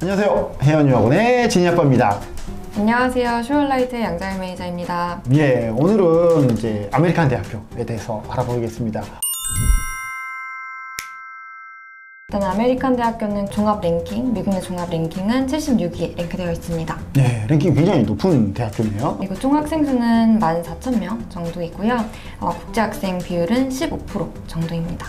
안녕하세요. 해연유학원의 진희 아빠입니다. 안녕하세요. 슈얼라이트 양자일 매니저입니다. 예, 오늘은 이제 아메리칸 대학교에 대해서 알아보겠습니다. 일단 아메리칸 대학교는 종합 랭킹, 미국 내 종합 랭킹은 76위에 랭크되어 있습니다. 네, 랭킹 굉장히 높은 대학교네요. 그리고 총 학생 수는 14,000명 정도 이고요. 어, 국제 학생 비율은 15% 정도입니다.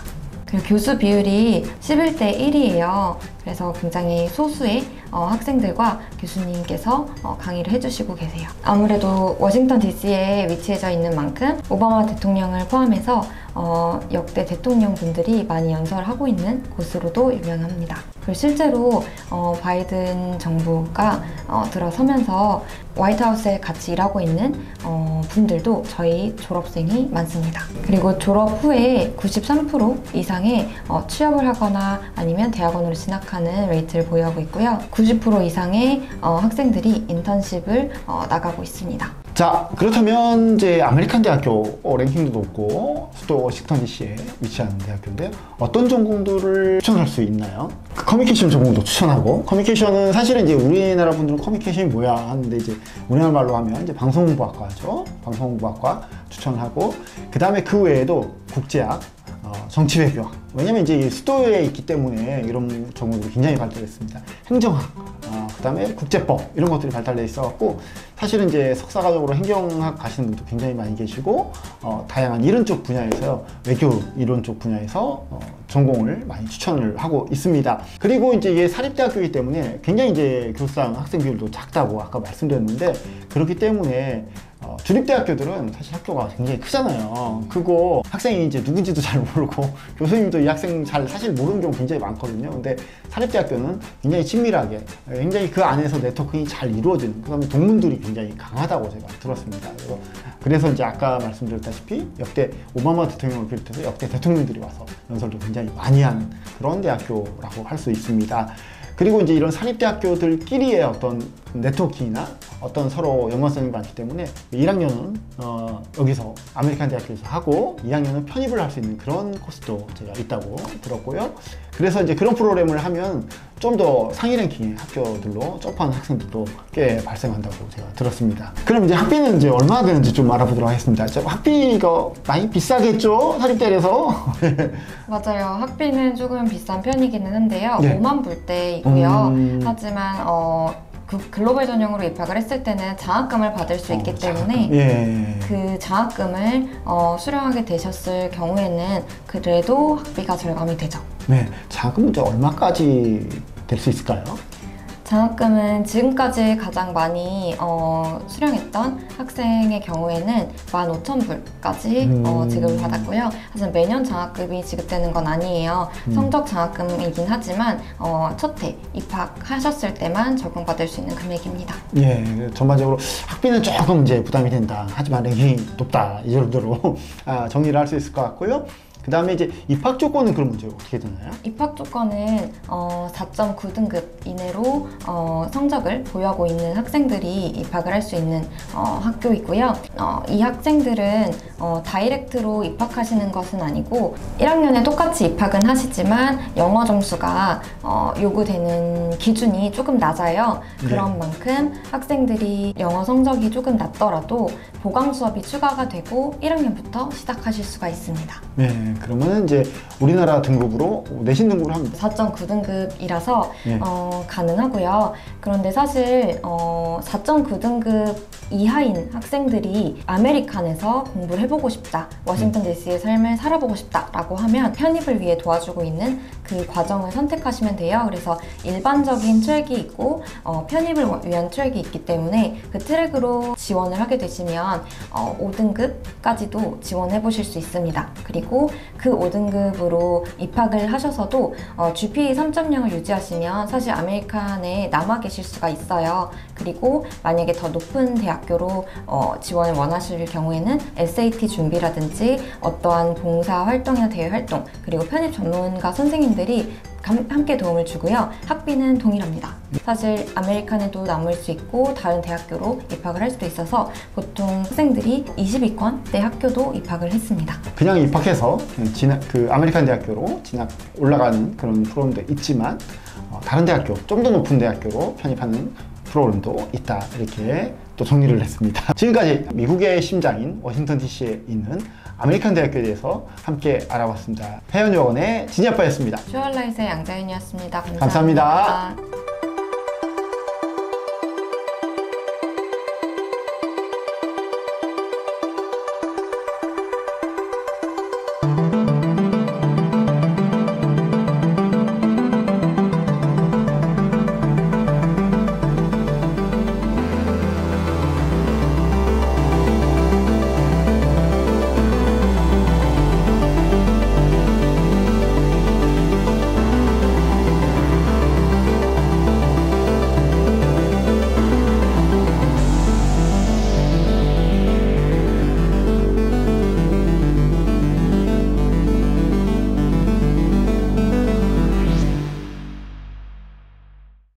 그리고 교수 비율이 11대 1이에요. 그래서 굉장히 소수의 어, 학생들과 교수님께서 어, 강의를 해주시고 계세요. 아무래도 워싱턴 DC에 위치해져 있는 만큼 오바마 대통령을 포함해서 어, 역대 대통령 분들이 많이 연설하고 있는 곳으로도 유명합니다. 그리고 실제로 어, 바이든 정부가 어, 들어서면서 White House에 같이 일하고 있는 어, 분들도 저희 졸업생이 많습니다. 그리고 졸업 후에 93% 이상의 어, 취업을 하거나 아니면 대학원으로 진학하는 rate를 보유하고 있고요. 90% 이상의 어, 학생들이 인턴십을 어, 나가고 있습니다. 자, 그렇다면 이제 아메리칸 대학교 어, 랭킹도 높고 수도 워싱턴 DC에 위치한 대학교인데 어떤 전공들을 추천할 수 있나요? 그 커뮤니케이션 전공도 추천하고 커뮤니케이션은 사실은 이제 우리나라 분들은 커뮤니케이션이 뭐야 하는데 이제 우리나라 말로 하면 이제 방송홍보학과죠. 방송홍보학과 추천하고 그 다음에 그 외에도 국제학, 어, 정치 외교학 왜냐면 이제 수도에 있기 때문에 이런 전공들이 굉장히 발달했습니다. 행정학, 어, 그 다음에 국제법 이런 것들이 발달돼 있어갖고 사실은 이제 석사과정으로 행정학 가시는 분도 굉장히 많이 계시고 어, 다양한 이런 쪽 분야에서요 외교 이론 쪽 분야에서 어, 전공을 많이 추천을 하고 있습니다. 그리고 이제 이게 사립대학교이기 때문에 굉장히 이제 교수당 학생 비율도 작다고 아까 말씀드렸는데 그렇기 때문에 어, 주립대학교들은 사실 학교가 굉장히 크잖아요. 크고 학생이 이제 누군지도 잘 모르고 교수님도 이 학생 잘 사실 모르는 경우 굉장히 많거든요. 근데 사립대학교는 굉장히 친밀하게 굉장히 그 안에서 networking이 잘 이루어지는 그다음에 동문들이 굉장히 강하다고 제가 들었습니다. 그래서, 그래서 이제 아까 말씀드렸다시피 역대 오바마 대통령을 비롯해서 역대 대통령들이 와서 연설도 굉장히 많이 하는 그런 대학교라고 할 수 있습니다. 그리고 이제 이런 사립대학교들끼리의 어떤 networking이나 어떤 서로 연관성이 많기 때문에 1학년은 어, 여기서 아메리칸 대학교에서 하고 2학년은 편입을 할 수 있는 그런 코스도 제가 있다고 들었고요. 그래서 이제 그런 프로그램을 하면 좀 더 상위 랭킹의 학교들로 점프하는 학생들도 꽤 발생한다고 제가 들었습니다. 그럼 이제 학비는 이제 얼마나 되는지 좀 알아보도록 하겠습니다. 학비가 많이 비싸겠죠? 사립대에서? 맞아요. 학비는 조금 비싼 편이기는 한데요. 네. 5만 불대이고요. 음. 하지만 어, 그 글로벌 전형으로 입학을 했을 때는 장학금을 받을 수 있기 어, 때문에 예. 그 장학금을 어, 수령하게 되셨을 경우에는 그래도 학비가 절감이 되죠. 네. 자금은 이제 얼마까지 될 수 있을까요? 장학금은 지금까지 가장 많이 어, 수령했던 학생의 경우에는 15,000불까지 음. 어, 지급을 받았고요. 하지만 매년 장학금이 지급되는 건 아니에요. 음. 성적 장학금이긴 하지만 어, 첫해 입학하셨을 때만 적용받을 수 있는 금액입니다. 예, 전반적으로 학비는 조금 이제 부담이 된다. 하지만 랭킹이 높다. 이 정도로 아, 정리를 할 수 있을 것 같고요. 그 다음에 이제 입학 조건은 그럼 문제 어떻게 되나요? 입학 조건은 어, 4.9등급 이내로 어, 성적을 보유하고 있는 학생들이 입학을 할 수 있는 어, 학교이고요. 어, 이 학생들은 어, 다이렉트로 입학하시는 것은 아니고 1학년에 똑같이 입학은 하시지만 영어 점수가 어, 요구되는 기준이 조금 낮아요. 그런 만큼 학생들이 영어 성적이 조금 낮더라도 보강 수업이 추가가 되고 1학년부터 시작하실 수가 있습니다. 네, 그러면 이제 우리나라 등급으로 내신 등급으로 합니다. 4.9등급이라서 예. 어, 가능하고요. 그런데 사실 어, 4.9등급 이하인 학생들이 아메리칸에서 공부를 해보고 싶다, 워싱턴 DC의 삶을 살아보고 싶다라고 하면 편입을 위해 도와주고 있는 그 과정을 선택하시면 돼요. 그래서 일반적인 트랙이 있고 어, 편입을 위한 트랙이 있기 때문에 그 트랙으로 지원을 하게 되시면 어, 5등급까지도 지원해 보실 수 있습니다. 그리고 그 5등급으로 입학을 하셔서도 어, GPA 3.0을 유지하시면 사실 아메리칸에 남아 계실 수가 있어요. 그리고 만약에 더 높은 대학교로 어, 지원을 원하실 경우에는 SAT 준비라든지 어떠한 봉사 활동이나 대외 활동 그리고 편입 전문가 선생님들 이 감- 함께 도움을 주고요. 학비는 동일합니다. 사실 아메리칸에도 남을 수 있고 다른 대학교로 입학을 할 수도 있어서 보통 학생들이 20위권 대 학교도 입학을 했습니다. 그냥 입학해서 진학, 그 아메리칸 대학교로 진학 올라가는 그런 프로그램도 있지만 어, 어, 다른 대학교, 좀 더 높은 대학교로 편입하는 프로그램도 있다. 이렇게 또 정리를 했습니다. 지금까지 미국의 심장인 워싱턴 DC에 있는 아메리칸 대학교에 대해서 함께 알아봤습니다. 해연유학원의 진희 아빠였습니다. 슈얼라이트의 양자인이었습니다. 감사합니다. 감사합니다.